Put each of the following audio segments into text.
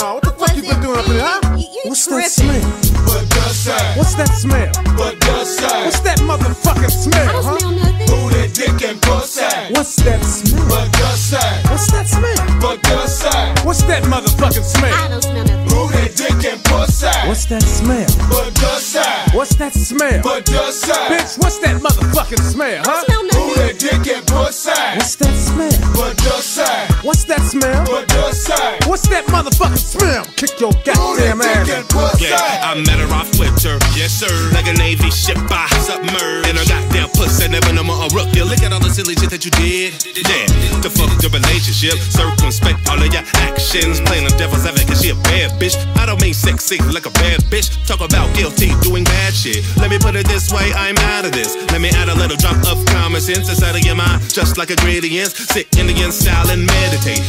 no. What the fuck you been doing up in here, huh? What's that smell? But does that? What's that smell? But does that? What's that motherfucking smell, I don't huh? smell nothing. Who that dick and pussy? What's that smell? But does that? What's that smell? But does that? What's that motherfucking I smell? don't smell nothing. Who that dick and pussy? What's that smell? But does that? What's that smell? But does that? Bitch, what's that motherfucking smell, huh? Smell Who that that? What's that motherfucking smell? Kick your Who that goddamn dick ass. Yeah, I met her off Twitter, yes sir. Like a Navy ship, I submerged. And her goddamn pussy never know more a rook. You look at all the silly shit that you did. Yeah, to fuck the relationship. Circumspect all of your actions. Playing the devil's advocate, she a bad bitch. I don't mean sexy like a bad bitch. Talk about guilty, doing bad shit. Let me put it this way, I'm out of this. Let me add a little drop of common sense inside of your mind. Just like ingredients. Sit Indian style and meditate.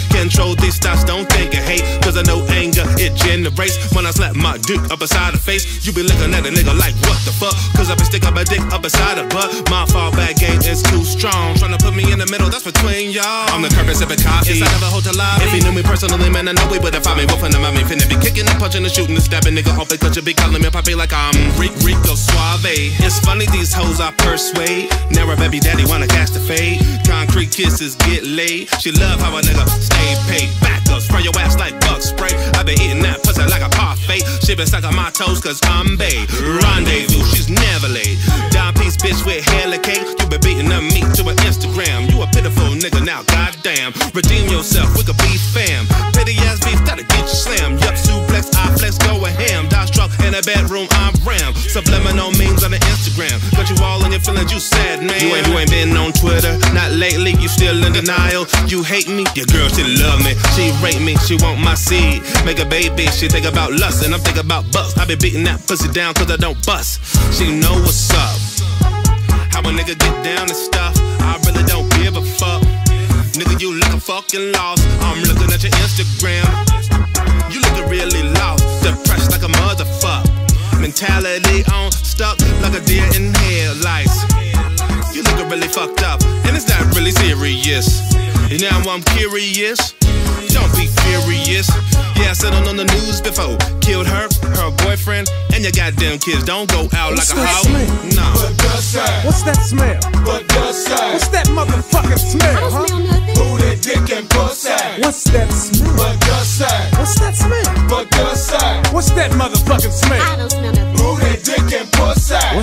Generates. When I slap my dick up beside the face, you be looking at a nigga like, what the fuck? Cause I been stick up my dick up beside the butt. My fallback game is too strong. Tryna put me in the middle, that's between y'all. I'm the Kermit sipping coffee. Inside of a hotel lobby. If he knew me personally, man, I know he would've found me. Wolfing him, I mean, finna be kicking and punching and shooting and stabbing nigga off because you be calling me poppy like I'm Rico Suave. It's funny these hoes I persuade. Never baby daddy wanna cast a fade. Concrete kisses get laid. She love how a nigga stay paid. Back up, spray your ass like bug spray. She been sucking my toes cause I'm bae. Rendezvous, she's never late. Dime piece bitch with hella cake. You been beating up me to an Instagram. You a pitiful nigga now, goddamn. Redeem yourself, we could be fam. I'm. Subliminal memes on the Instagram. Got you all in your feelings, you sad, man. You ain't, you ain't been on Twitter, not lately, you still in denial. You hate me, your girl still love me. She rate me, she want my seed. Make a baby, she think about lust, and I'm thinking about bucks. I be beating that pussy down cause I don't bust. She know what's up. How a nigga get down and stuff, I really don't give a fuck. Nigga, you looking fucking lost. I'm looking at your Instagram. You looking really lost, Mentality on stuck like a deer in headlights. You looking really fucked up, and it's not really serious. And now I'm curious. Don't be furious. Yeah, I said it on the news before. Killed her, her boyfriend, and your goddamn kids. Don't go out What's like a that hoe. smell? No. But? What's that smell? But does What's that? that motherfucking I smell, don't huh? smell nothing. Who dick and pussy? What's that smell? But does that? What's that smell? But does that? What's that motherfucking I smell?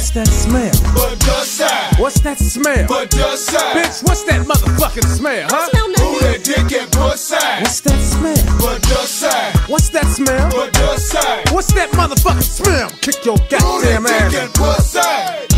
What's that smell? But does that? What's that smell? But does that? Bitch, what's that motherfucking smell, huh? Smell Who nothing. that dick and pussy? What's that smell? But does that? What's that smell? But does that? What's that motherfucking smell? Kick your Who that goddamn dick ass. and pussy?